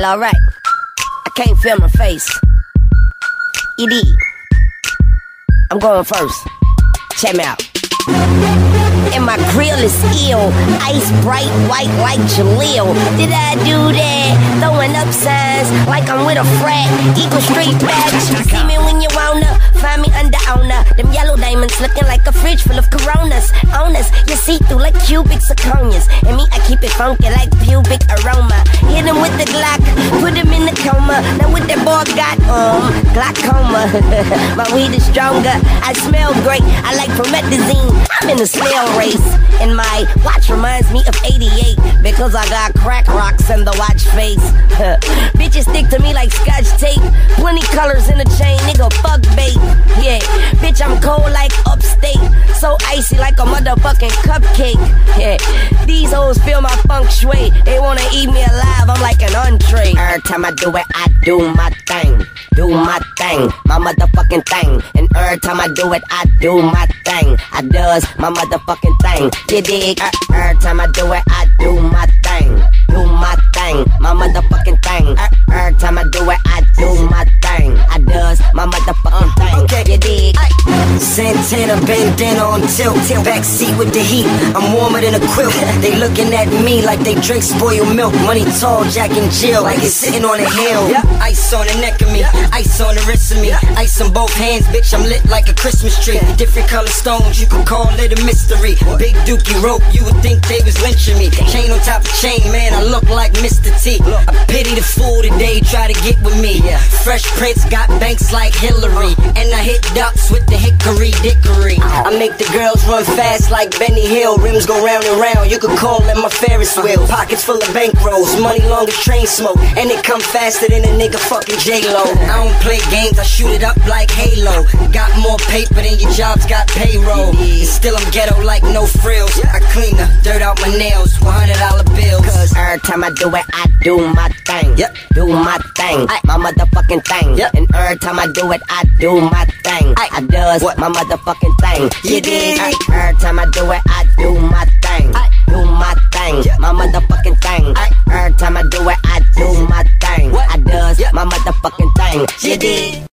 Well, alright. I can't feel my face. Did. I'm going first. Check me out. And my grill is ill. Ice bright white like Jaleel. Did I do that? Throwing up signs like I'm with a frat. Eagle Street badge. See me when you wanna. Find me under owner. Them yellow diamonds looking like a fridge full of coronas. Owners, you see through like cubic zirconias. And me, I keep it funky like pubic aroma. Hit him with the Glock, put him in the coma. Now what that boy got, um, glaucoma. my weed is stronger. I smell great. I like promethazine. I'm in the snail race. And my watch reminds me of 88 because I got crack rocks in the watch face. Bitches stick to me like scotch tape. 20 colors in the chain, nigga, fuck bait. Yeah, bitch, I'm cold like. So icy like a motherfucking cupcake. Yeah, these hoes feel my feng shui. They wanna eat me alive, I'm like an entree. Every time I do it, I do my thing. Do my thing, my motherfucking thing. And every time I do it, I do my thing. I does my motherfucking thing. You dig? Er, every time I do it, I do my thing. Do my thing, my motherfucking thing. Santana bandana on tilt, backseat with the heat. I'm warmer than a quilt. They looking at me like they drink spoiled milk. Money tall, Jack and Jill, like it's sitting on a hill. Ice on the neck of me, ice on the wrist of me, ice on both hands, bitch. I'm lit like a Christmas tree. Different color stones, you could call it a mystery. Big dookie rope, you would think they was lynching me. Chain on top of chain, man, I look like Mr. T. I pity the fool today, try to get with me. Fresh Prince got banks like Hilary, and I hit ducks with the hickory dickory. I make the girls run fast like Benny Hill. Rims go round and round, you could call them my Ferris wheel. Pockets full of bankrolls, money long as train smoke, and it come faster than a nigga fucking J Lo. I don't play games, I shoot it up like Halo. Got more paper than your jobs got payroll. And still I'm ghetto like no frills. I clean the dirt out my nails, $100 bills. Cause every time I do it, I do my thing. Yep. Do my thing. My motherfucking thing. Yep. And every time I do it, I do my thing thing. I, I what my motherfucking thing. You dig? Every time I do it, I do my thing. I do my thing, my motherfucking thing. Every time I do it, I do my thing. I does my motherfucking thing. You did.